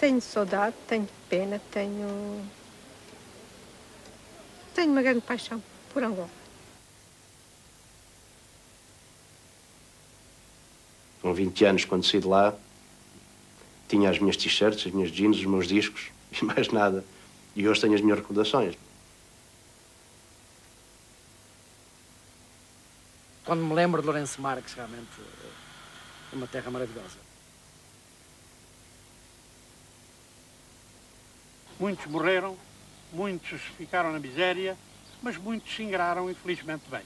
Tenho saudade, tenho pena, tenho. Tenho uma grande paixão por Angola. Com 20 anos, quando saí de lá, tinha as minhas t-shirts, as minhas jeans, os meus discos e mais nada. E hoje tenho as minhas recordações. Quando me lembro de Lourenço Marques, realmente é uma terra maravilhosa. Muitos morreram, muitos ficaram na miséria, mas muitos se ingraram infelizmente bem.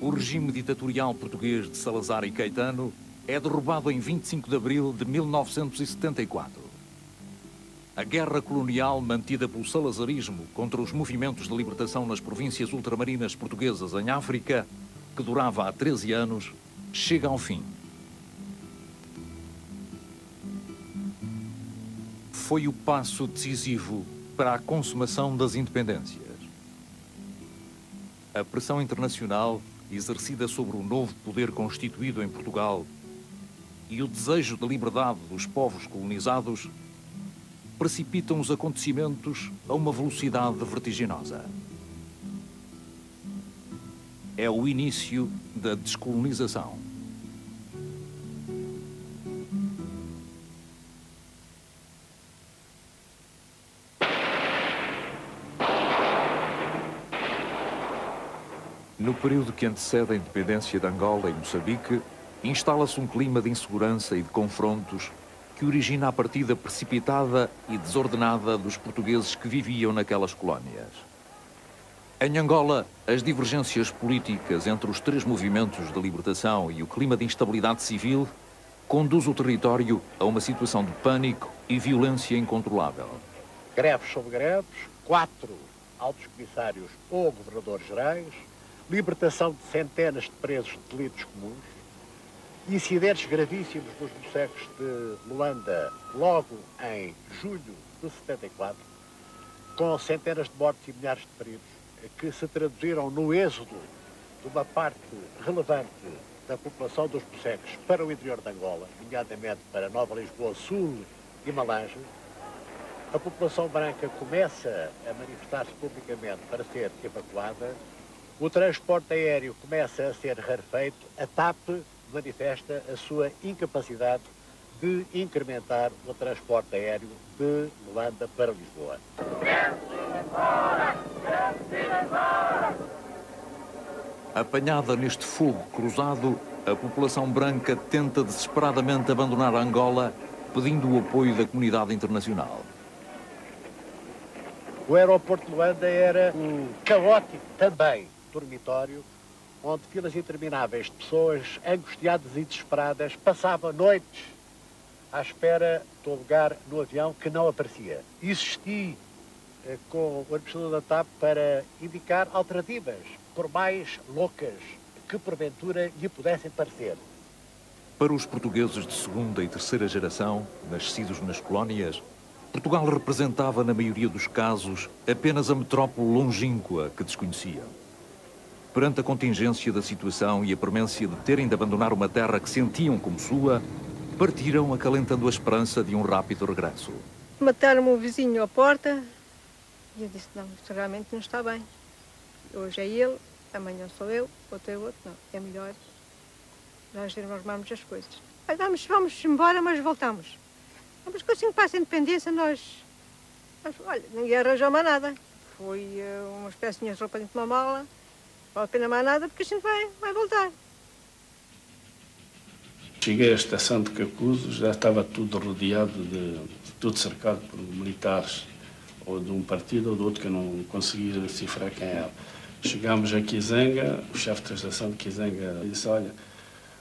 O regime ditatorial português de Salazar e Caetano é derrubado em 25 de abril de 1974. A guerra colonial mantida pelo salazarismo contra os movimentos de libertação nas províncias ultramarinas portuguesas em África, que durava há 13 anos, chega ao fim. Foi o passo decisivo para a consumação das independências. A pressão internacional exercida sobre o novo poder constituído em Portugal e o desejo de liberdade dos povos colonizados precipitam os acontecimentos a uma velocidade vertiginosa. É o início da descolonização. No período que antecede a independência de Angola e Moçambique, instala-se um clima de insegurança e de confrontos que origina a partida precipitada e desordenada dos portugueses que viviam naquelas colónias. Em Angola, as divergências políticas entre os três movimentos de libertação e o clima de instabilidade civil conduz o território a uma situação de pânico e violência incontrolável. Greves sobre greves, quatro altos comissários ou governadores gerais, libertação de centenas de presos de delitos comuns, incidentes gravíssimos nos bocecos de Luanda logo em julho de 74, com centenas de mortes e milhares de feridos, que se traduziram no êxodo de uma parte relevante da população dos bocecos para o interior de Angola, nomeadamente para Nova Lisboa Sul e Malange, a população branca começa a manifestar-se publicamente para ser evacuada. O transporte aéreo começa a ser rarefeito, a TAP manifesta a sua incapacidade de incrementar o transporte aéreo de Luanda para Lisboa. Apanhada neste fogo cruzado, a população branca tenta desesperadamente abandonar Angola, pedindo o apoio da comunidade internacional. O aeroporto de Luanda era um caótico também dormitório, onde filas intermináveis de pessoas angustiadas e desesperadas passavam noites à espera do lugar no avião que não aparecia. Existi eh, com o administrador da TAP para indicar alternativas, por mais loucas que porventura lhe pudessem parecer. Para os portugueses de segunda e terceira geração, nascidos nas colónias, Portugal representava, na maioria dos casos, apenas a metrópole longínqua que desconheciam. Perante a contingência da situação e a premência de terem de abandonar uma terra que sentiam como sua, partiram acalentando a esperança de um rápido regresso. Mataram-me o vizinho à porta e eu disse, não, isto realmente não está bem. Hoje é ele, amanhã sou eu, outro é outro. Não, é melhor nós armarmos as coisas. Mas vamos, vamos embora, mas voltamos. Mas assim que passa a independência, nós, nós... Olha, ninguém arranjou mais nada. Foi uh, umas pecinhas de roupa dentro de uma mala, vale a pena mais nada porque a gente vai, vai voltar. Cheguei à estação de Cacuzo, já estava tudo rodeado, de, tudo cercado por militares, ou de um partido ou do outro, que eu não conseguia decifrar quem era. Chegámos a Kizanga, o chefe da estação de Kizanga disse, olha,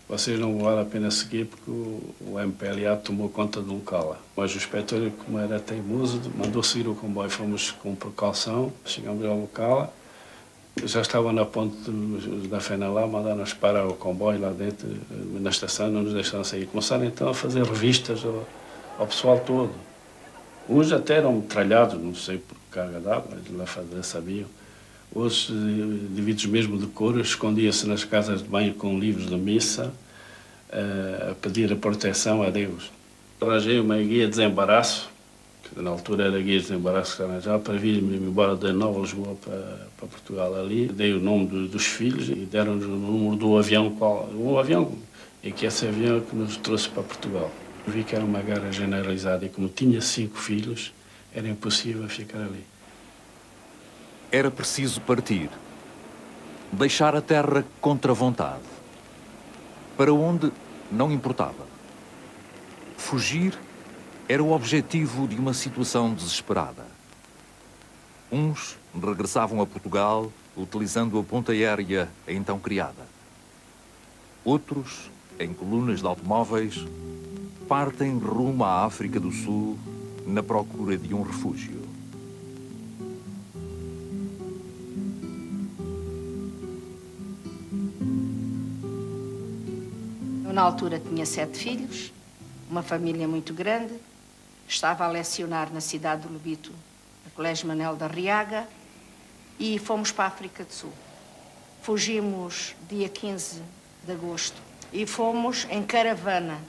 vocês não vale a pena seguir porque o MPLA tomou conta do local. Mas o inspetor, como era teimoso, mandou seguir o comboio. Fomos com precaução, chegamos ao local, já estava na ponte da Fena lá, mandaram-nos parar o comboio lá dentro, na estação, não nos deixaram sair. Começaram então a fazer revistas ao, ao pessoal todo. Uns até eram metralhados, não sei por carga d'água, lá fazer sabiam. Outros, indivíduos mesmo de cor, escondiam-se nas casas de banho com livros de missa, a pedir a proteção a Deus. Arranjei uma guia de desembaraço, na altura era guia de desembaraço que arranjava, para vir-me embora de Nova Lisboa para, para Portugal ali. Dei o nome do, dos filhos e deram-nos o número do avião, qual, o avião, e que esse avião é que nos trouxe para Portugal. Vi que era uma guerra generalizada e como tinha cinco filhos, era impossível ficar ali. Era preciso partir. Deixar a terra contra vontade. Para onde não importava. Fugir era o objetivo de uma situação desesperada. Uns regressavam a Portugal utilizando a ponta aérea então criada. Outros, em colunas de automóveis, partem rumo à África do Sul na procura de um refúgio. Eu, na altura, tinha sete filhos, uma família muito grande. Estava a lecionar na cidade do Lubito, no Colégio Manel da Riaga, e fomos para a África do Sul. Fugimos dia 15 de agosto e fomos em caravana.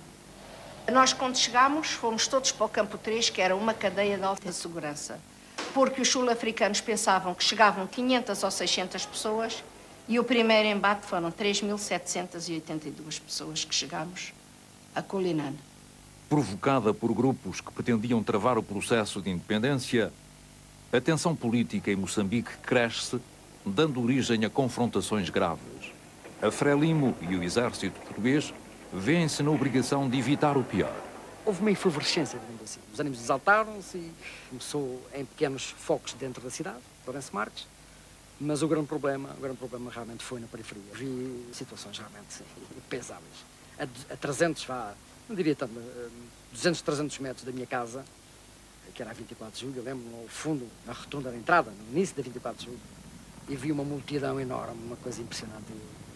Nós, quando chegámos, fomos todos para o Campo 3, que era uma cadeia de alta segurança, porque os sul-africanos pensavam que chegavam 500 ou 600 pessoas e o primeiro embate foram 3.782 pessoas que chegámos a Culinane. Provocada por grupos que pretendiam travar o processo de independência, a tensão política em Moçambique cresce, dando origem a confrontações graves. A Frelimo e o exército português vêem-se na obrigação de evitar o pior. Houve uma efervescência, digamos assim. Os ânimos exaltaram-se e começou em pequenos focos dentro da cidade, Lourenço Marques, mas o grande problema, o grande problema realmente foi na periferia. Vi situações realmente pesáveis. A, a 300, vá, não diria tanto, 200, 300 metros da minha casa, que era a 24 de julho, eu lembro no fundo, na rotunda da entrada, no início da 24 de julho, e vi uma multidão enorme, uma coisa impressionante.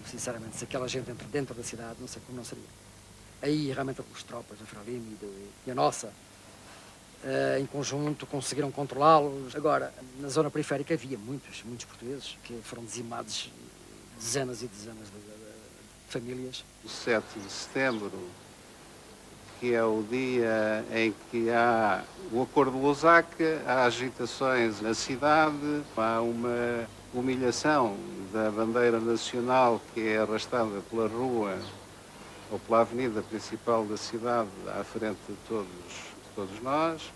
Sinceramente, se aquela gente entra dentro da cidade, não sei como não seria. Aí, realmente, os tropas da Fralime e, a nossa, uh, em conjunto, conseguiram controlá-los. Agora, na zona periférica havia muitos, muitos portugueses que foram dizimados, dezenas e dezenas de, de, de famílias. O 7 de setembro que é o dia em que há o acordo de Lusaka, há agitações na cidade, há uma humilhação da bandeira nacional que é arrastada pela rua ou pela avenida principal da cidade à frente de todos, de todos nós.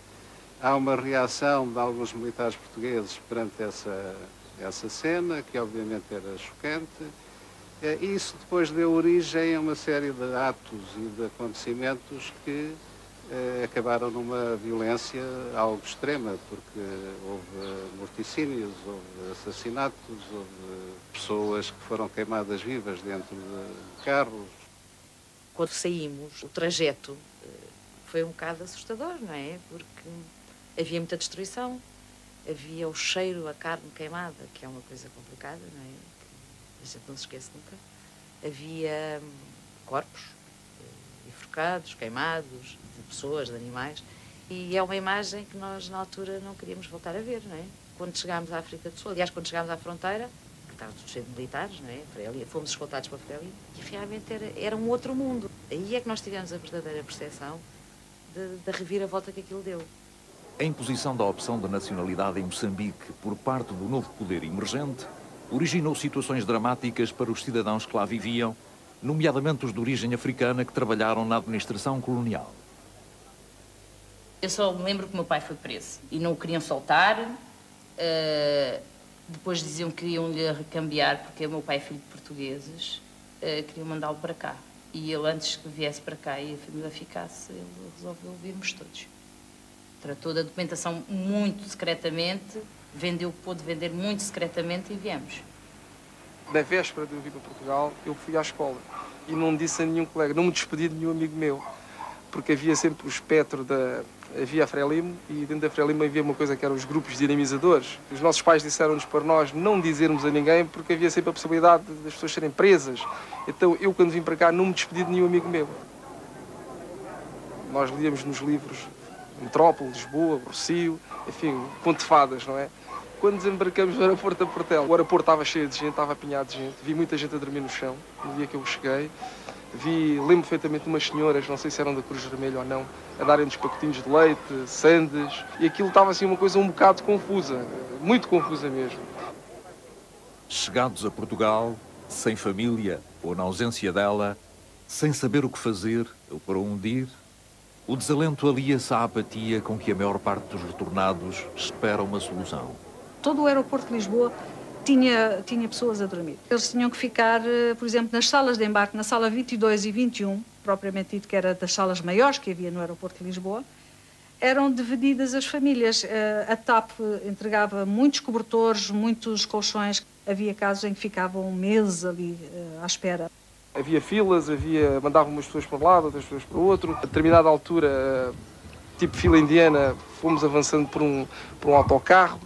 Há uma reação de alguns militares portugueses perante essa, essa cena, que obviamente era chocante. É, isso depois deu origem a uma série de atos e de acontecimentos que eh, acabaram numa violência algo extrema, porque houve morticínios, houve assassinatos, houve pessoas que foram queimadas vivas dentro de carros. Quando saímos, o trajeto eh, foi um bocado assustador, não é? Porque havia muita destruição, havia o cheiro a carne queimada, que é uma coisa complicada, não é? A gente não se esquece nunca, havia hum, corpos eh, enforcados, queimados, de pessoas, de animais, e é uma imagem que nós, na altura, não queríamos voltar a ver, não é? Quando chegámos à África do Sul, aliás, quando chegámos à fronteira, que estava tudo cheio de militares, não é? Frelia, fomos escoltados para Frelia, e realmente era, era um outro mundo. Aí é que nós tivemos a verdadeira percepção da reviravolta que aquilo deu. A imposição da opção da nacionalidade em Moçambique por parte do novo poder emergente originou situações dramáticas para os cidadãos que lá viviam, nomeadamente os de origem africana que trabalharam na administração colonial. Eu só me lembro que meu pai foi preso e não o queriam soltar. Uh, depois diziam que iam lhe recambiar porque o meu pai é filho de portugueses, uh, queriam mandá-lo para cá. E ele, antes que viesse para cá e a família ficasse, ele resolveu virmos todos. Tratou da documentação muito secretamente vendeu pôde vender muito secretamente e viemos. Na véspera de eu vir para Portugal, eu fui à escola e não disse a nenhum colega, não me despedi de nenhum amigo meu, porque havia sempre o espectro da. Havia a Frelimo e dentro da Frelimo havia uma coisa que eram os grupos dinamizadores. Os nossos pais disseram-nos para nós não dizermos a ninguém porque havia sempre a possibilidade das pessoas serem presas. Então eu, quando vim para cá, não me despedi de nenhum amigo meu. Nós líamos nos livros Metrópole, Lisboa, Rocio, enfim, Ponte Fadas, não é? Quando desembarcamos no aeroporto da Portela, o aeroporto estava cheio de gente, estava apinhado de gente, vi muita gente a dormir no chão no dia que eu cheguei. Vi, lembro perfeitamente umas senhoras, não sei se eram da Cruz Vermelha ou não, a darem-nos pacotinhos de leite, sandes, e aquilo estava assim uma coisa um bocado confusa, muito confusa mesmo. Chegados a Portugal, sem família ou na ausência dela, sem saber o que fazer ou para onde ir, o desalento alia-se à apatia com que a maior parte dos retornados espera uma solução. Todo o aeroporto de Lisboa tinha, tinha pessoas a dormir. Eles tinham que ficar, eh, por exemplo, nas salas de embarque, na sala 22 e 21, propriamente dito que era das salas maiores que havia no aeroporto de Lisboa, eram divididas as famílias. Eh, a TAP entregava muitos cobertores, muitos colchões. Havia casos em que ficavam meses ali eh, à espera. Havia filas, havia, mandavam umas pessoas para um lado, outras pessoas para o outro. A determinada altura, tipo fila indiana, fomos avançando por um, por um autocarro.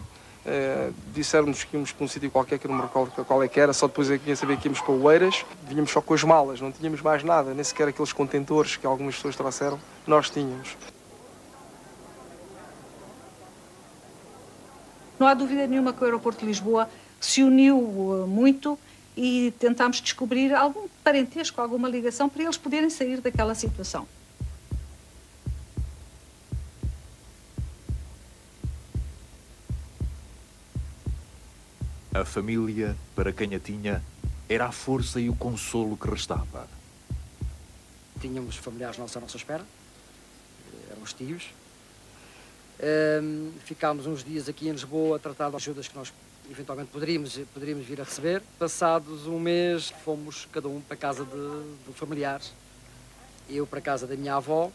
Uh, disseram-nos que íamos para um sítio qualquer, que não me recordo qual é que era, só depois é que vinha saber que íamos para Oeiras. Vinhamos só com as malas, não tínhamos mais nada, nem sequer aqueles contentores que algumas pessoas trouxeram, nós tínhamos. Não há dúvida nenhuma que o aeroporto de Lisboa se uniu uh, muito e tentámos descobrir algum parentesco, alguma ligação para eles poderem sair daquela situação. A família, para quem a tinha, era a força e o consolo que restava. Tínhamos familiares nossos à nossa espera, eram os tios. Um, ficámos uns dias aqui em Lisboa a tratar das ajudas que nós eventualmente poderíamos, poderíamos vir a receber. Passados um mês, fomos cada um para a casa de, de familiares. Eu para a casa da minha avó,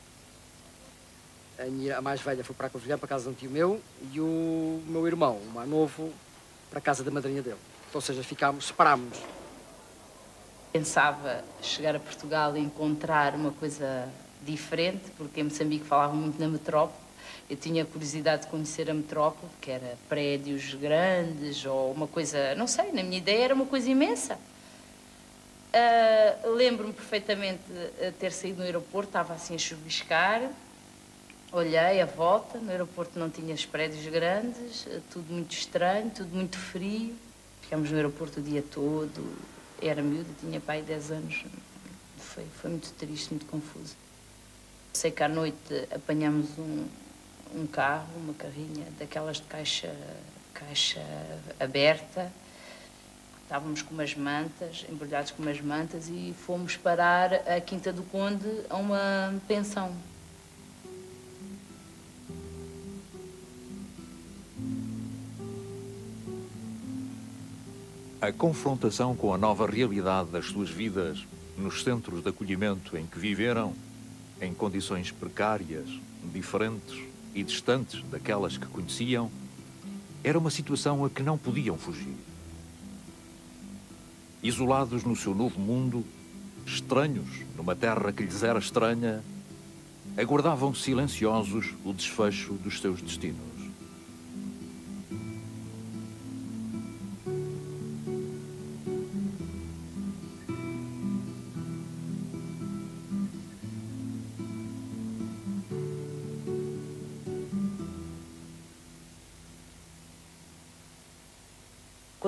a, minha, a mais velha foi para a Covilhã, para a casa de um tio meu, e o meu irmão, o mais novo, para a casa da madrinha dele. Ou seja, ficámos, separámos-nos. Pensava chegar a Portugal e encontrar uma coisa diferente, porque em Moçambique falavam muito na metrópole. Eu tinha curiosidade de conhecer a metrópole, que era prédios grandes ou uma coisa, não sei, na minha ideia era uma coisa imensa. Uh, Lembro-me perfeitamente de ter saído no aeroporto, estava assim a chuviscar, olhei a volta, no aeroporto não tinha os prédios grandes, tudo muito estranho, tudo muito frio. Ficámos no aeroporto o dia todo, era miúdo, tinha pai 10 anos, foi, foi muito triste, muito confuso. Sei que à noite apanhamos um, um carro, uma carrinha daquelas de caixa, caixa aberta. Estávamos com umas mantas, embrulhados com umas mantas, e fomos parar a Quinta do Conde a uma pensão. A confrontação com a nova realidade das suas vidas nos centros de acolhimento em que viveram, em condições precárias, diferentes e distantes daquelas que conheciam, era uma situação a que não podiam fugir. Isolados no seu novo mundo, estranhos numa terra que lhes era estranha, aguardavam silenciosos o desfecho dos seus destinos.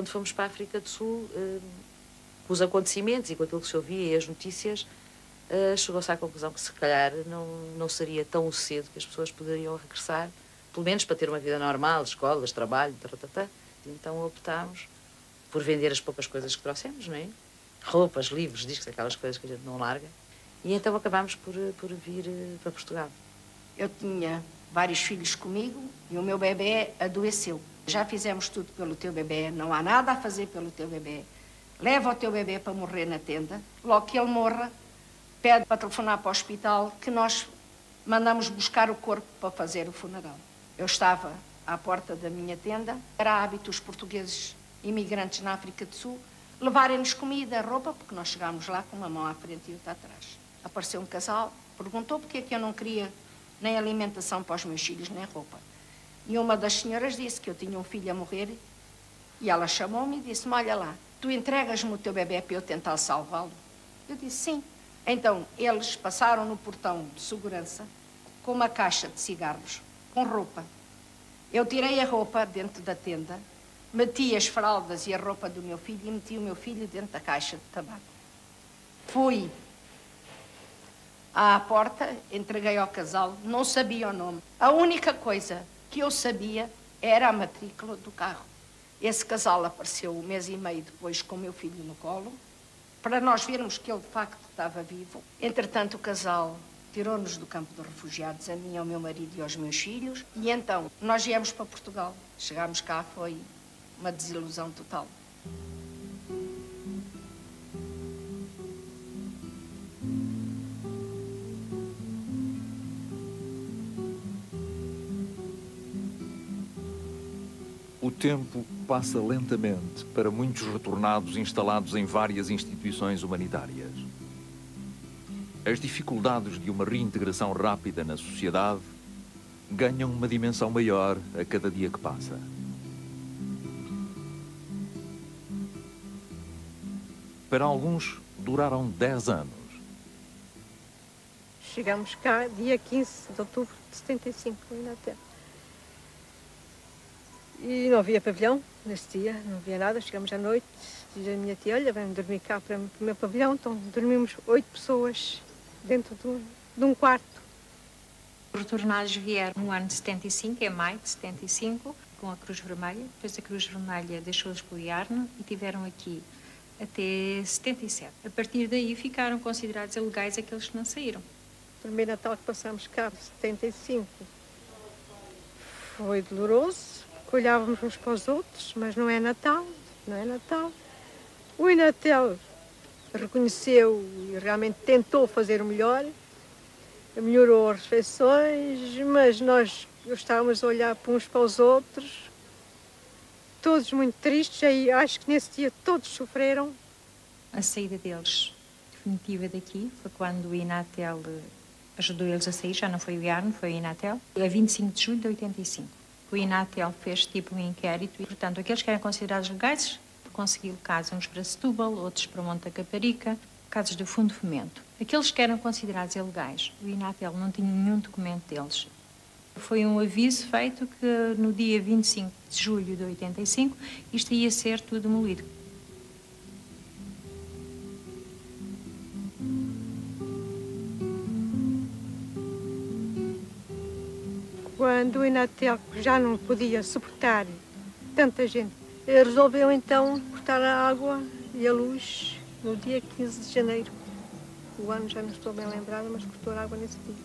Quando fomos para a África do Sul, eh, com os acontecimentos e com aquilo que se ouvia e as notícias, eh, chegou-se à conclusão que se calhar não, não seria tão cedo que as pessoas poderiam regressar, pelo menos para ter uma vida normal, escolas, trabalho, tatatá. Então optámos por vender as poucas coisas que trouxemos, não é? Roupas, livros, discos, aquelas coisas que a gente não larga. E então acabámos por, por vir eh, para Portugal. Eu tinha vários filhos comigo e o meu bebê adoeceu. Já fizemos tudo pelo teu bebê, não há nada a fazer pelo teu bebê. Leva o teu bebê para morrer na tenda. Logo que ele morra, pede para telefonar para o hospital que nós mandamos buscar o corpo para fazer o funeral. Eu estava à porta da minha tenda. Era hábito os portugueses imigrantes na África do Sul levarem-nos comida, roupa, porque nós chegámos lá com uma mão à frente e outra atrás. Apareceu um casal, perguntou porque é que eu não queria nem alimentação para os meus filhos, nem roupa. E uma das senhoras disse que eu tinha um filho a morrer e ela chamou-me e disse-me, olha lá, tu entregas-me o teu bebê para eu tentar salvá-lo? Eu disse, sim. Então, eles passaram no portão de segurança com uma caixa de cigarros, com roupa. Eu tirei a roupa dentro da tenda, meti as fraldas e a roupa do meu filho e meti o meu filho dentro da caixa de tabaco. Fui à porta, entreguei ao casal, não sabia o nome. A única coisa que eu sabia era a matrícula do carro. Esse casal apareceu um mês e meio depois com o meu filho no colo, para nós vermos que ele de facto estava vivo. Entretanto, o casal tirou-nos do campo de refugiados, a mim, ao meu marido e aos meus filhos, e então nós viemos para Portugal. Chegámos cá, foi uma desilusão total. O tempo passa lentamente para muitos retornados instalados em várias instituições humanitárias. As dificuldades de uma reintegração rápida na sociedade ganham uma dimensão maior a cada dia que passa. Para alguns, duraram 10 anos. Chegamos cá dia 15 de outubro de 75, em Natal. E não havia pavilhão nesse dia, não havia nada. Chegamos à noite, diz a minha tia, olha, vamos dormir cá para o meu pavilhão. Então dormimos oito pessoas dentro de um, de um quarto. Os retornados vieram no ano de 75, em maio de 75, com a Cruz Vermelha. Depois a Cruz Vermelha deixou-os pelo Iarno e tiveram aqui até 77. A partir daí ficaram considerados ilegais aqueles que não saíram. O primeiro Natal que passamos cá, 75, foi doloroso olhávamos uns para os outros, mas não é Natal, não é Natal. O Inatel reconheceu e realmente tentou fazer o melhor, melhorou as refeições, mas nós estávamos a olhar para uns para os outros, todos muito tristes, e acho que nesse dia todos sofreram. A saída deles definitiva daqui foi quando o Inatel ajudou eles a sair, já não foi o IARN, foi o Inatel, é 25 de julho de 85 o Inatel fez tipo um inquérito e, portanto, aqueles que eram considerados legais conseguiram casos, uns para Setúbal, outros para Monte Caparica, casos do Fundo Fomento. Aqueles que eram considerados ilegais, o Inatel não tinha nenhum documento deles. Foi um aviso feito que no dia 25 de julho de 85 isto ia ser tudo demolido. Quando o Inatel já não podia suportar tanta gente, resolveu então cortar a água e a luz no dia 15 de janeiro. O ano já não estou bem lembrada, mas cortou a água nesse dia.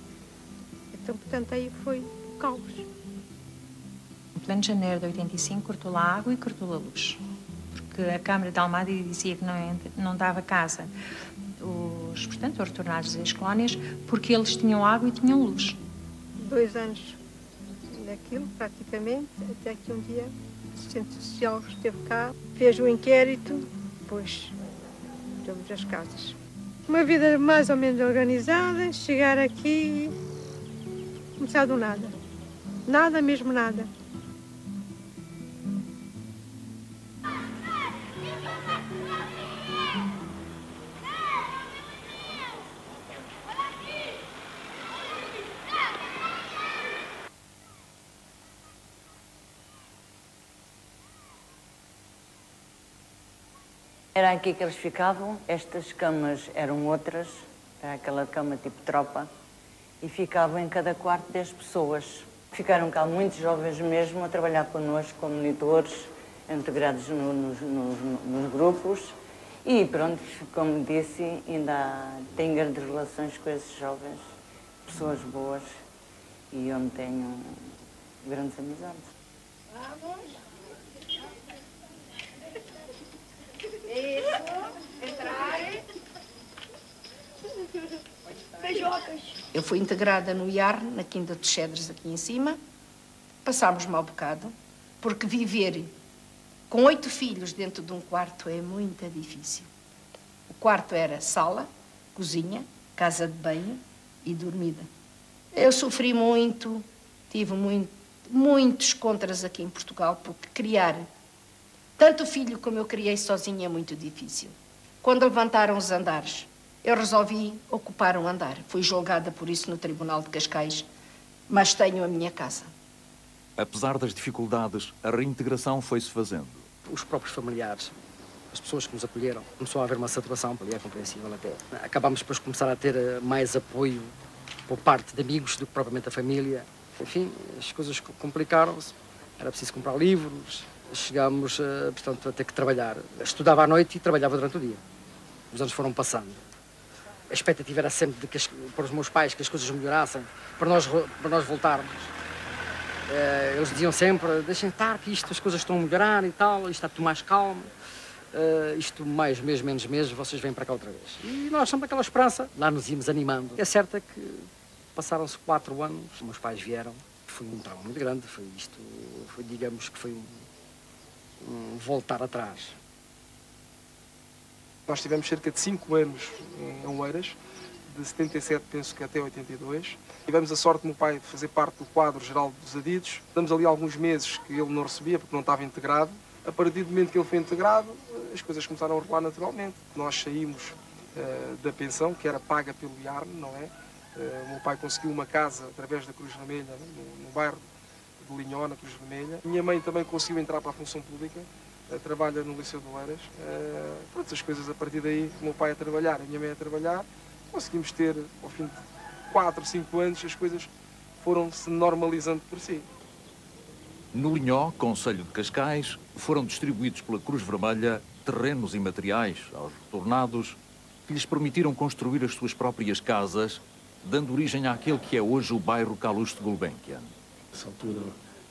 Então, portanto, aí foi o caos. Em pleno janeiro de 85, cortou a água e cortou a luz. Porque a Câmara de Almada dizia que não, não dava casa os, portanto, os retornados das colónias, porque eles tinham água e tinham luz. Dois anos naquilo, praticamente, até que um dia o assistente social esteve cá, fez o inquérito, depois demos as casas. Uma vida mais ou menos organizada, chegar aqui e começar do nada. Nada, mesmo nada. Era aqui que eles ficavam, estas camas eram outras, era aquela cama tipo tropa, e ficavam em cada quarto 10 pessoas. Ficaram cá muitos jovens mesmo a trabalhar connosco como monitores, integrados no, nos, nos, nos, grupos. E pronto, como disse, ainda tenho grandes relações com esses jovens, pessoas boas, e onde tenho grandes amizades. Vamos! Eu fui integrada no IAR, na Quinta dos Cedros, aqui em cima. Passámos mal bocado, porque viver com oito filhos dentro de um quarto é muito difícil. O quarto era sala, cozinha, casa de banho e dormida. Eu sofri muito, tive muito, muitos contras aqui em Portugal, porque criar tanto o filho como eu criei sozinha é muito difícil. Quando levantaram os andares, eu resolvi ocupar um andar. Fui julgada por isso no Tribunal de Cascais, mas tenho a minha casa. Apesar das dificuldades, a reintegração foi-se fazendo. Os próprios familiares, as pessoas que nos acolheram, começou a haver uma saturação, ali é compreensível até. Acabámos depois de começar a ter eh, mais apoio por parte de amigos do que propriamente da família. Enfim, as coisas complicaram-se. Era preciso comprar livros, chegámos, eh, portanto, a ter que trabalhar. Estudava à noite e trabalhava durante o dia. Os anos foram passando. A expectativa era sempre de que as, para os meus pais que as coisas melhorassem, para nós, para nós voltarmos. Eh, eles diziam sempre, deixem estar, que isto, as coisas estão a melhorar e tal, isto está tudo mais calmo. Uh, isto mais mês, menos meses, vocês vêm para cá outra vez. E nós sempre aquela esperança, lá nos íamos animando. É certo que passaram-se quatro anos, meus pais vieram, foi um trauma muito grande, foi isto, foi, digamos que foi um, um voltar atrás. Nós tivemos cerca de cinco anos em Oeiras, de 77 penso que até 82. Tivemos a sorte do meu pai fazer parte do quadro geral dos adidos. Damos ali alguns meses que ele não recebia porque não estava integrado. A partir do momento que ele foi integrado, as coisas começaram a rolar naturalmente. Nós saímos uh, da pensão, que era paga pelo IARN, não é? Uh, o meu pai conseguiu uma casa através da Cruz Vermelha, no, no bairro de Linhó, na Cruz Vermelha. Minha mãe também conseguiu entrar para a função pública, uh, trabalha no Liceu de Oeiras. Uh, pronto, as coisas a partir daí, o meu pai a trabalhar, a minha mãe a trabalhar, conseguimos ter, ao fim de 4, 5 anos, as coisas foram se normalizando por si. No Linhó, Conselho de Cascais, foram distribuídos pela Cruz Vermelha terrenos e materiais aos retornados que lhes permitiram construir as suas próprias casas, dando origem àquele que é hoje o bairro Calouste Gulbenkian. Nessa altura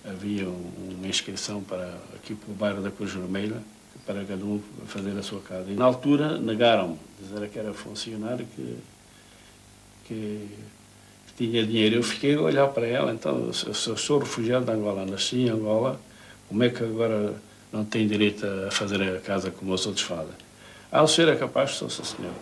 havia uma inscrição para aqui para o bairro da Cruz Vermelha, para cada um fazer a sua casa. E na altura negaram-me, dizer que era funcionário que, que tinha dinheiro. Eu fiquei a olhar para ela, então, eu sou, refugiado de Angola, nasci em Angola, como é que agora não tem direito a fazer a casa como os outros fazem? Ah, o senhor é capaz, sou, sou senhor.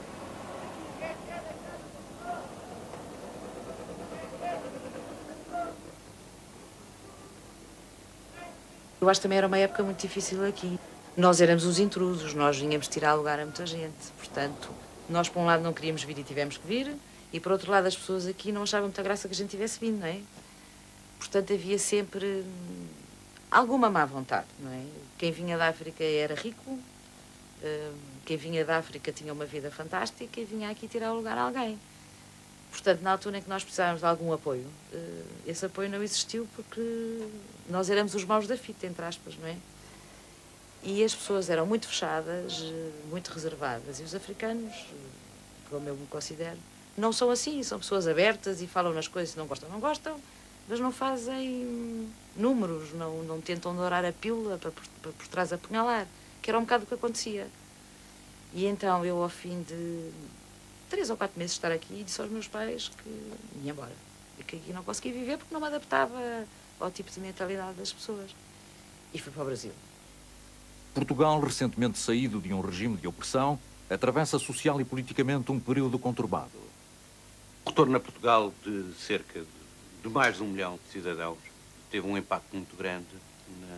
Eu acho que também era uma época muito difícil aqui. Nós éramos os intrusos, nós vinhamos tirar lugar a muita gente. Portanto, nós, por um lado, não queríamos vir e tivemos que vir. E por outro lado, as pessoas aqui não achavam muita graça que a gente tivesse vindo, não é? Portanto, havia sempre hum, alguma má vontade, não é? Quem vinha da África era rico, hum, quem vinha da África tinha uma vida fantástica e vinha aqui tirar lugar a alguém. Portanto, na altura em que nós precisávamos de algum apoio, hum, esse apoio não existiu porque nós éramos os maus da fita, entre aspas, não é? E as pessoas eram muito fechadas, muito reservadas. E os africanos, como eu me considero, não são assim, são pessoas abertas e falam nas coisas, se não gostam, não gostam, mas não fazem números, não, não tentam dourar a pílula para, para por trás apunhalar, que era um bocado o que acontecia. E então eu, ao fim de três ou quatro meses de estar aqui, disse aos meus pais que ia embora. E que aqui não conseguia viver porque não me adaptava ao tipo de mentalidade das pessoas. E fui para o Brasil. Portugal, recentemente saído de um regime de opressão, atravessa social e politicamente um período conturbado. O retorno a Portugal de cerca de, de, mais de um milhão de cidadãos teve um impacto muito grande na,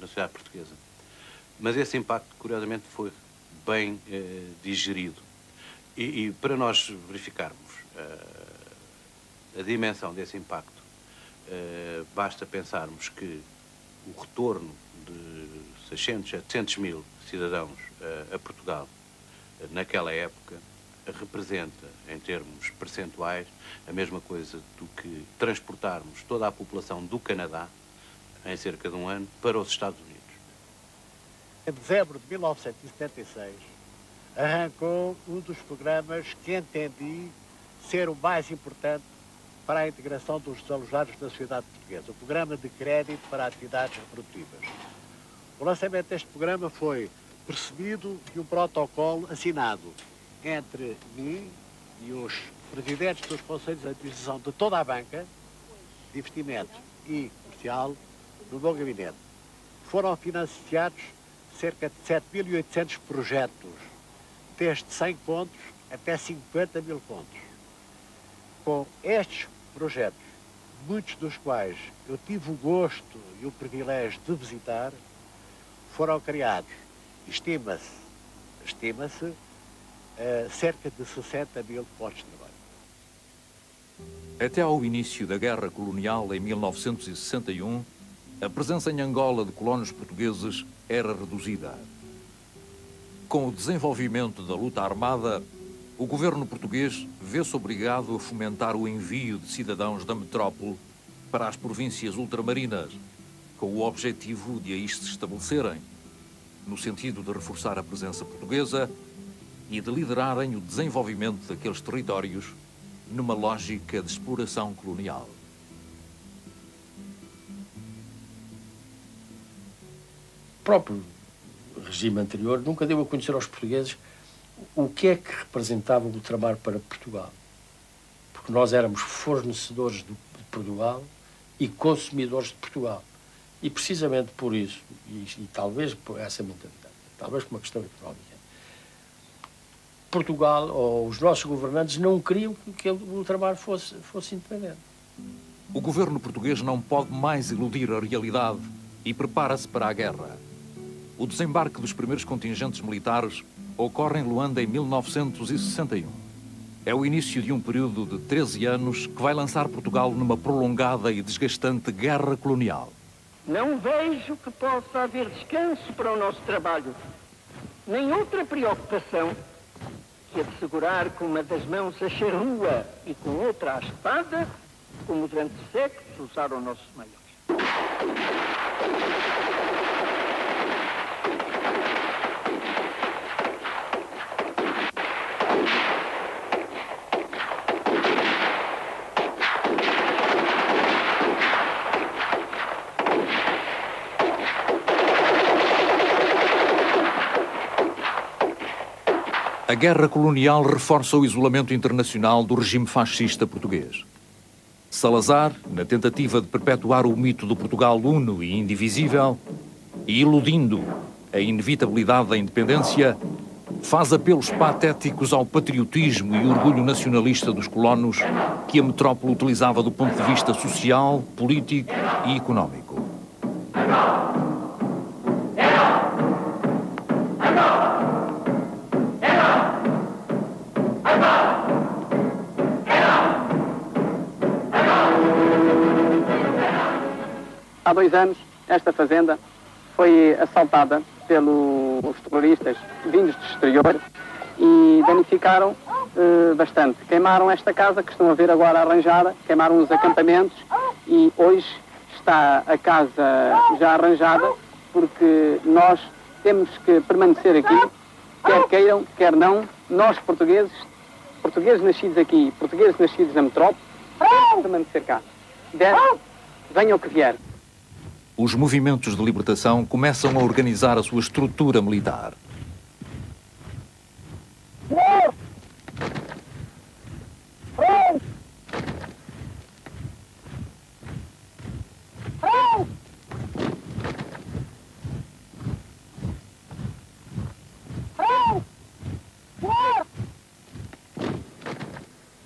na sociedade portuguesa. Mas esse impacto, curiosamente, foi bem eh, digerido. E, e, para nós verificarmos uh, a dimensão desse impacto, uh, basta pensarmos que o retorno de 600, 700 mil cidadãos uh, a Portugal naquela época representa, em termos percentuais, a mesma coisa do que transportarmos toda a população do Canadá, em cerca de um ano, para os Estados Unidos. Em dezembro de 1976, arrancou um dos programas que entendi ser o mais importante para a integração dos desalojados na sociedade portuguesa, o Programa de Crédito para Atividades Reprodutivas. O lançamento deste programa foi percebido de um protocolo assinado entre mim e os presidentes dos conselhos de administração de toda a banca de investimento e comercial no meu gabinete. Foram financiados cerca de 7.800 projetos, desde 100 pontos até 50 mil pontos. Com estes projetos, muitos dos quais eu tive o gosto e o privilégio de visitar, foram criados, estima-se, estima-se, uh, cerca de 60 mil postos de trabalho. Até ao início da Guerra Colonial, em 1961, a presença em Angola de colonos portugueses era reduzida. Com o desenvolvimento da luta armada, o governo português vê-se obrigado a fomentar o envio de cidadãos da metrópole para as províncias ultramarinas, com o objetivo de aí se estabelecerem, no sentido de reforçar a presença portuguesa e de liderarem o desenvolvimento daqueles territórios numa lógica de exploração colonial. Próprio regime anterior nunca deu a conhecer aos portugueses o que é que representava o ultramar para Portugal. Porque nós éramos fornecedores de Portugal e consumidores de Portugal. E precisamente por isso, e, e talvez por essa mentalidade, talvez por uma questão económica, Portugal ou os nossos governantes não queriam que o ultramar fosse, fosse independente. O governo português não pode mais iludir a realidade e prepara-se para a guerra. O desembarque dos primeiros contingentes militares ocorre em Luanda em 1961. É o início de um período de 13 anos que vai lançar Portugal numa prolongada e desgastante guerra colonial. Não vejo que possa haver descanso para o nosso trabalho, nem outra preocupação que a de segurar com uma das mãos a charrua e com outra a espada, como durante séculos usaram nossos maiores. Guerra colonial reforça o isolamento internacional do regime fascista português. Salazar, na tentativa de perpetuar o mito do Portugal uno e indivisível, e iludindo a inevitabilidade da independência, faz apelos patéticos ao patriotismo e orgulho nacionalista dos colonos que a metrópole utilizava do ponto de vista social, político e económico. Há dois anos, esta fazenda foi assaltada pelos terroristas vindos do exterior e danificaram eh, bastante. Queimaram esta casa que estão a ver agora arranjada, queimaram os acampamentos e hoje está a casa já arranjada porque nós temos que permanecer aqui, quer queiram, quer não, nós portugueses, portugueses nascidos aqui, portugueses nascidos na metrópole, temos que permanecer cá. Der, venha o que vier os movimentos de libertação começam a organizar a sua estrutura militar.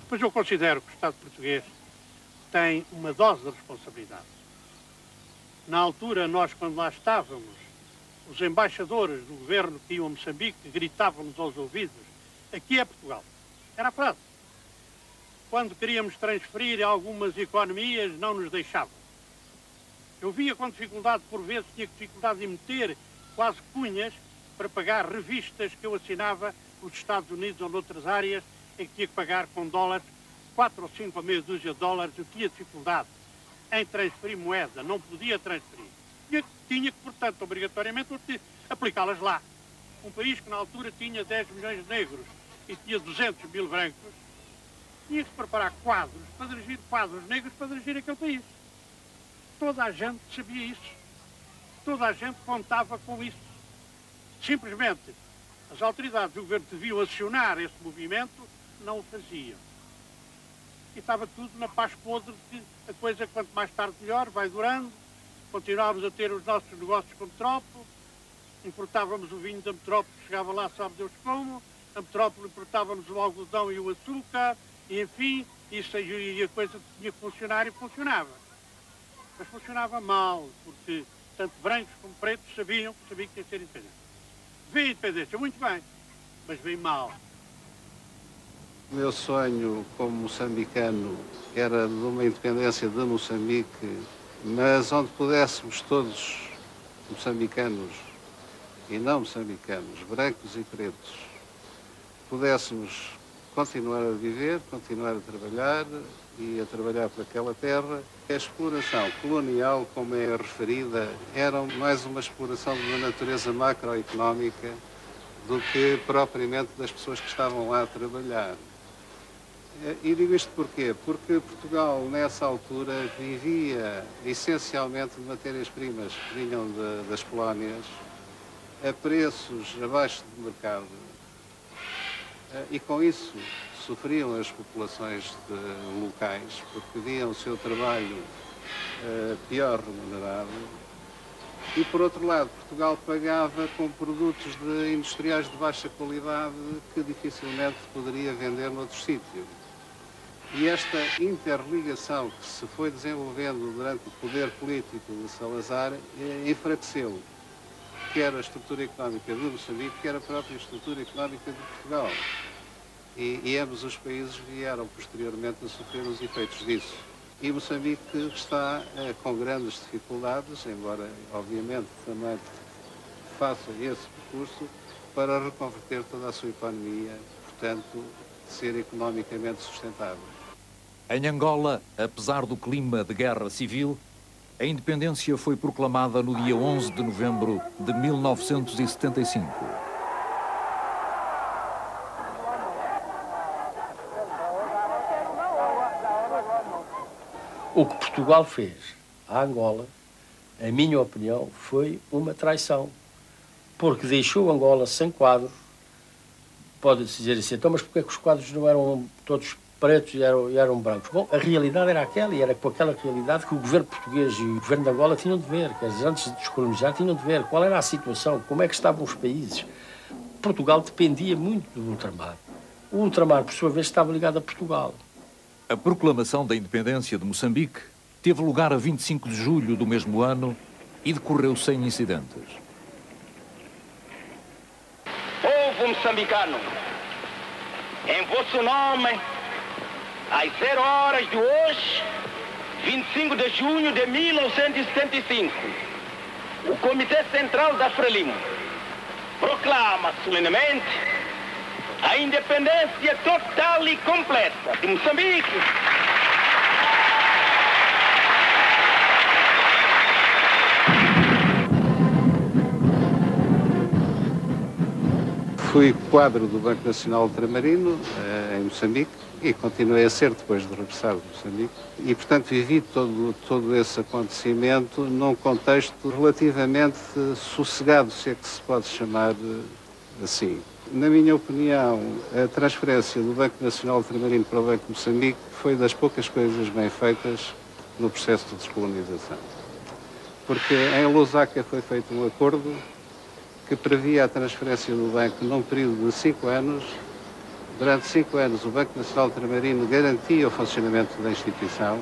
Pois eu considero que o Estado português tem uma dose de responsabilidade na altura, nós, quando lá estávamos, os embaixadores do governo que iam a Moçambique gritavam-nos aos ouvidos: aqui é Portugal. Era a frase. Quando queríamos transferir algumas economias, não nos deixavam. Eu via com dificuldade, por vezes, tinha dificuldade em meter quase cunhas para pagar revistas que eu assinava nos Estados Unidos ou noutras áreas em que tinha que pagar com dólares, quatro ou cinco ou meia dúzia de dólares, eu tinha dificuldade em transferir moeda, não podia transferir. Tinha, tinha que, portanto, obrigatoriamente aplicá-las lá. Um país que na altura tinha 10 milhões de negros e tinha 200 mil brancos, tinha que preparar quadros para dirigir quadros negros para dirigir aquele país. Toda a gente sabia isso. Toda a gente contava com isso. Simplesmente, as autoridades do governo deviam acionar esse movimento, não o faziam e estava tudo na paz podre, que a coisa quanto mais tarde melhor, vai durando, continuávamos a ter os nossos negócios com metrópole, importávamos o vinho da metrópole, chegava lá sabe Deus como, a metrópole importávamos o algodão e o açúcar, e enfim, isso, e a coisa tinha que funcionar e funcionava. Mas funcionava mal, porque tanto brancos como pretos sabiam, sabiam que ia ser independente. Veio independência muito bem, mas veio mal. O meu sonho como moçambicano era de uma independência de Moçambique, mas onde pudéssemos todos, moçambicanos e não moçambicanos, brancos e pretos, pudéssemos continuar a viver, continuar a trabalhar e a trabalhar para aquela terra. A exploração colonial, como é referida, era mais uma exploração de uma natureza macroeconómica do que propriamente das pessoas que estavam lá a trabalhar. E digo isto porquê? Porque Portugal, nessa altura, vivia essencialmente de matérias-primas que vinham de, das colónias a preços abaixo do mercado. E com isso sofriam as populações locais, porque viam o seu trabalho uh, pior remunerado. E, por outro lado, Portugal pagava com produtos de industriais de baixa qualidade que dificilmente poderia vender noutro sítio. E esta interligação que se foi desenvolvendo durante o poder político de Salazar eh, enfraqueceu quer a estrutura económica de Moçambique, quer a própria estrutura económica de Portugal. E, e ambos os países vieram posteriormente a sofrer os efeitos disso. E Moçambique está eh, com grandes dificuldades, embora obviamente também faça esse percurso, para reconverter toda a sua economia, portanto, ser economicamente sustentável. Em Angola, apesar do clima de guerra civil, a independência foi proclamada no dia 11 de novembro de 1975. O que Portugal fez à Angola, em minha opinião, foi uma traição. Porque deixou Angola sem quadros. Pode-se dizer assim, então, mas porquê é que os quadros não eram todos pretos e eram, e eram brancos. Bom, a realidade era aquela e era com aquela realidade que o governo português e o governo de Angola tinham de ver, quer dizer, antes de descolonizar, tinham de ver qual era a situação, como é que estavam os países. Portugal dependia muito do ultramar. O ultramar, por sua vez, estava ligado a Portugal. A proclamação da independência de Moçambique teve lugar a 25 de julho do mesmo ano e decorreu sem incidentes. Povo moçambicano, em vosso nome às 0 horas de hoje, 25 de junho de 1975, o Comitê Central da Frelimo proclama solenemente a independência total e completa de Moçambique. Fui quadro do Banco Nacional Ultramarino, eh, em Moçambique, e continuei a ser depois de regressar de Moçambique. E, portanto, vivi todo, todo esse acontecimento num contexto relativamente sossegado, se é que se pode chamar assim. Na minha opinião, a transferência do Banco Nacional Ultramarino para o Banco de Moçambique foi das poucas coisas bem feitas no processo de descolonização. Porque em Lusaka foi feito um acordo que previa a transferência do banco num período de cinco anos Durante cinco anos, o Banco Nacional Ultramarino garantia o funcionamento da instituição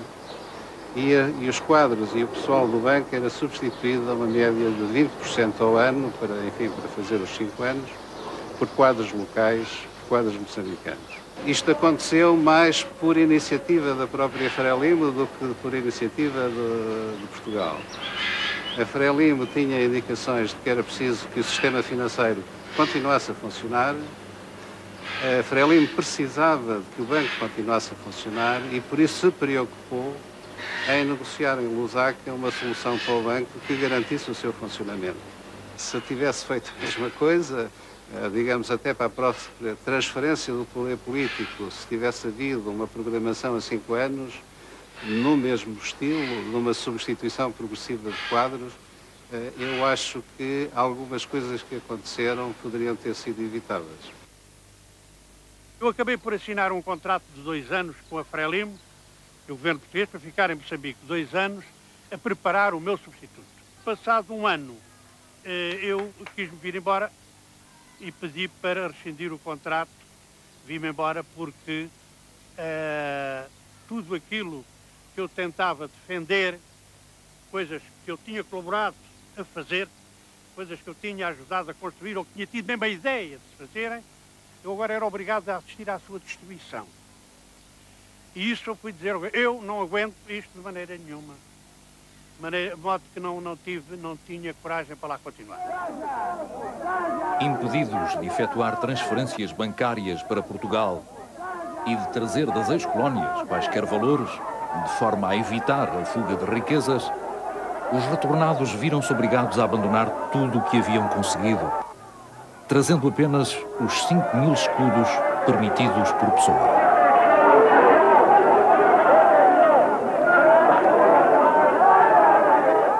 e, e, os quadros e o pessoal do banco era substituído a uma média de 20% ao ano, para, enfim, para fazer os cinco anos, por quadros locais, por quadros moçambicanos. Isto aconteceu mais por iniciativa da própria Frelimo do que por iniciativa de, de Portugal. A Frelimo tinha indicações de que era preciso que o sistema financeiro continuasse a funcionar a Frelimo precisava que o banco continuasse a funcionar e por isso se preocupou em negociar em Lusaka uma solução para o banco que garantisse o seu funcionamento. Se tivesse feito a mesma coisa, eh, digamos até para a próxima transferência do poder político, se tivesse havido uma programação a cinco anos, no mesmo estilo, numa substituição progressiva de quadros, eh, eu acho que algumas coisas que aconteceram poderiam ter sido evitadas. Eu acabei por assinar um contrato de dois anos com a Frelimo e o governo português para ficar em Moçambique dois anos a preparar o meu substituto. Passado um ano, eh, eu quis-me vir embora e pedi para rescindir o contrato. Vim-me embora porque uh, tudo aquilo que eu tentava defender, coisas que eu tinha colaborado a fazer, coisas que eu tinha ajudado a construir ou que tinha tido mesmo a ideia de se fazerem, eu agora era obrigado a assistir à sua destruição. E isso eu fui dizer, eu não aguento isto de maneira nenhuma. De maneira, modo que não, não, tive, não tinha coragem para lá continuar. Impedidos de efetuar transferências bancárias para Portugal e de trazer das ex-colónias quaisquer valores, de forma a evitar a fuga de riquezas, os retornados viram-se obrigados a abandonar tudo o que haviam conseguido, trazendo apenas os 5 mil escudos permitidos por pessoa.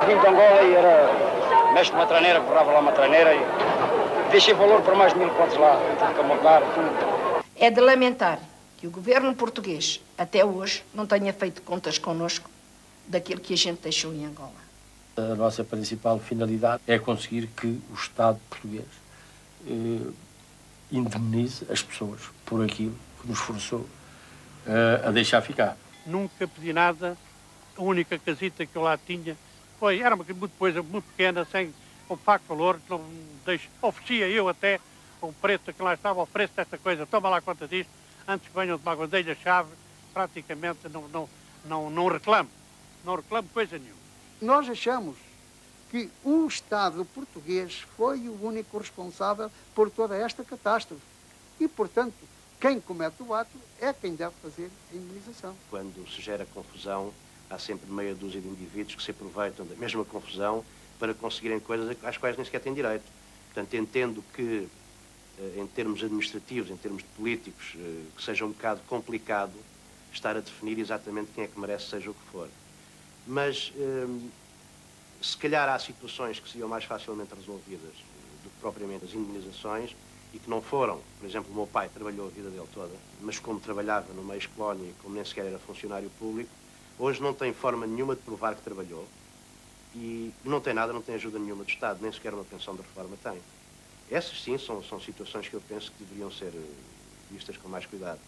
Vim de Angola e era mestre de uma traneira, borrava lá uma traneira e deixei valor por mais de mil pontos lá, que amontar tudo. É de lamentar que o governo português, até hoje, não tenha feito contas connosco daquilo que a gente deixou em Angola. A nossa principal finalidade é conseguir que o Estado português eh, indemnize as pessoas por aquilo que nos forçou eh, a deixar ficar. Nunca pedi nada, a única casita que eu lá tinha foi, era uma coisa muito pequena, sem o facto valor, não deixo, oferecia eu até o preço que lá estava, o preço desta coisa, toma lá conta disto, antes que venham de uma bandeja chave, praticamente não, não, não, não reclamo, não reclamo coisa nenhuma. Nós achamos que o Estado português foi o único responsável por toda esta catástrofe. E, portanto, quem comete o ato é quem deve fazer a indemnização. Quando se gera confusão, há sempre meia dúzia de indivíduos que se aproveitam da mesma confusão para conseguirem coisas às quais nem sequer têm direito. Portanto, entendo que, eh, em termos administrativos, em termos políticos, eh, que seja um bocado complicado estar a definir exatamente quem é que merece seja o que for. Mas, hum, se calhar há situações que seriam mais facilmente resolvidas do que propriamente as indemnizações e que não foram. Por exemplo, o meu pai trabalhou a vida dele toda, mas como trabalhava numa ex-colónia e como nem sequer era funcionário público, hoje não tem forma nenhuma de provar que trabalhou e não tem nada, não tem ajuda nenhuma do Estado, nem sequer uma pensão de reforma tem. Essas sim são, são situações que eu penso que deveriam ser eh, vistas com mais cuidado.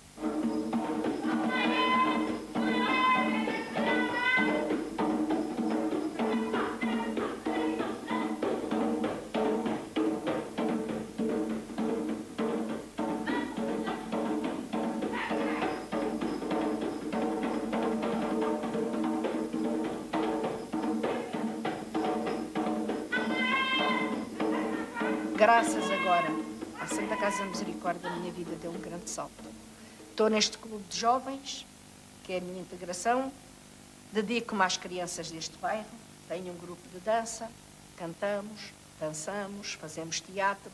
Santa Casa da Misericórdia, a minha vida deu um grande salto. Estou neste clube de jovens, que é a minha integração, dedico-me às crianças deste bairro, tenho um grupo de dança, cantamos, dançamos, fazemos teatro,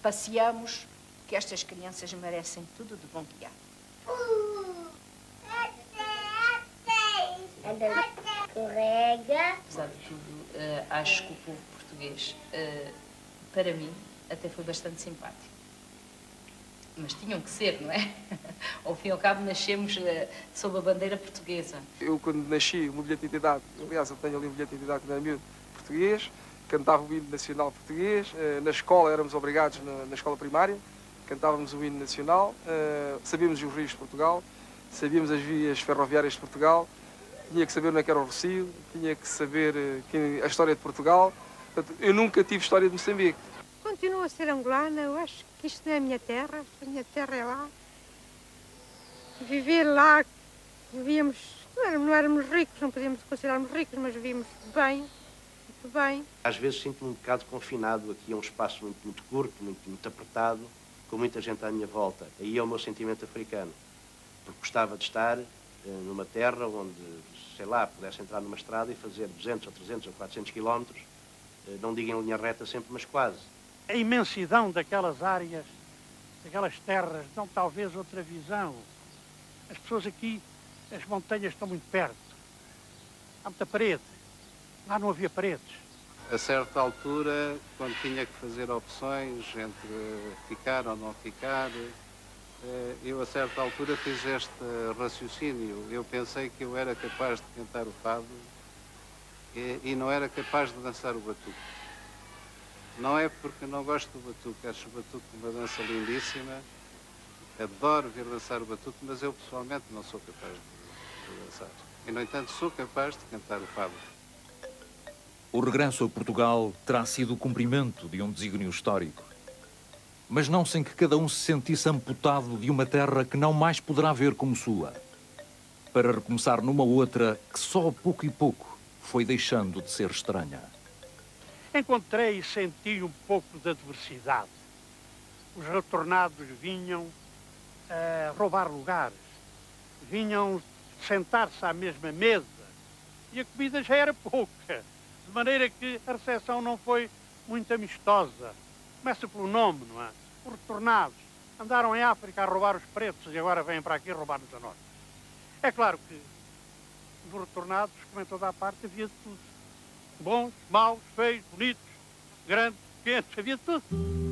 passeamos, que estas crianças merecem tudo de bom que há. Escorrega. Apesar de tudo, eh, acho que o povo português, eh, para mim, até foi bastante simpático. Mas tinham que ser, não é? Ao fim e ao cabo, nascemos eh, sob a bandeira portuguesa. Eu, quando nasci, o meu bilhete de identidade, aliás, eu tenho ali um bilhete de identidade quando era miúdo, português, cantava o hino nacional português, eh, na escola éramos obrigados, na, na escola primária, cantávamos o hino nacional, eh, sabíamos os rios de Portugal, sabíamos as vias ferroviárias de Portugal, tinha que saber onde é que era o Rocio, tinha que saber a história de Portugal. Portanto, eu nunca tive história de Moçambique. Continuo a ser angolana, eu acho que isto não é a minha terra, a minha terra é lá. Viver lá, vivíamos, não éramos, não éramos ricos, não podíamos considerarmos ricos, mas vivíamos bem, muito bem. Às vezes sinto-me um bocado confinado aqui a um espaço muito, muito curto, muito, muito apertado, com muita gente à minha volta. Aí é o meu sentimento africano. Porque gostava de estar eh, numa terra onde, sei lá, pudesse entrar numa estrada e fazer 200 ou 300 ou 400 quilómetros, eh, não digo em linha reta sempre, mas quase. A imensidão daquelas áreas, daquelas terras, dão talvez outra visão. As pessoas aqui, as montanhas estão muito perto. Há muita parede. Lá não havia paredes. A certa altura, quando tinha que fazer opções entre ficar ou não ficar, eh, eu a certa altura fiz este raciocínio. Eu pensei que eu era capaz de cantar o fado e, e não era capaz de dançar o batuque. Não é porque não gosto do batuque, acho o batuque uma dança lindíssima, adoro ver dançar o batuque, mas eu pessoalmente não sou capaz de, de dançar. E, no entanto, sou capaz de cantar o fado. O regresso a Portugal terá sido o cumprimento de um desígnio histórico. mas não sem que cada um se sentisse amputado de uma terra que não mais poderá ver como sua, para recomeçar numa outra que só pouco e pouco foi deixando de ser estranha. Encontrei e senti um pouco de adversidade. Os retornados vinham a roubar lugares, vinham sentar-se à mesma mesa e a comida já era pouca, de maneira que a recepção não foi muito amistosa. Começa pelo nome, não é? Os retornados andaram em África a roubar os pretos e agora vêm para aqui roubar-nos a nós. É claro que dos retornados, como em toda a parte, havia de tudo. Bons, maus, feios, bonitos, grandes, pequenos, havia tudo.